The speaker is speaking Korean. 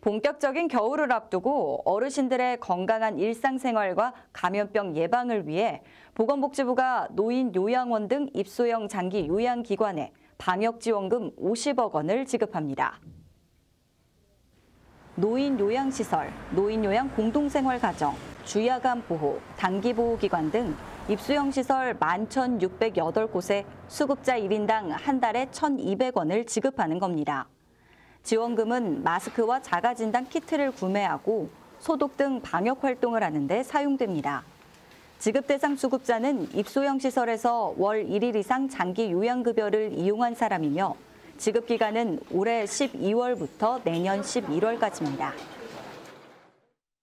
본격적인 겨울을 앞두고 어르신들의 건강한 일상생활과 감염병 예방을 위해 보건복지부가 노인 요양원 등 입소형 장기 요양기관에 방역지원금 50억 원을 지급합니다. 노인 요양시설, 노인 요양 공동생활 가정, 주야간 보호, 단기 보호기관 등 입소형 시설 11,608곳에 수급자 1인당 한 달에 1,200원을 지급하는 겁니다. 지원금은 마스크와 자가진단 키트를 구매하고 소독 등 방역 활동을 하는데 사용됩니다. 지급 대상 수급자는 입소형 시설에서 월 1일 이상 장기 요양급여를 이용한 사람이며 지급 기간은 올해 12월부터 내년 11월까지입니다.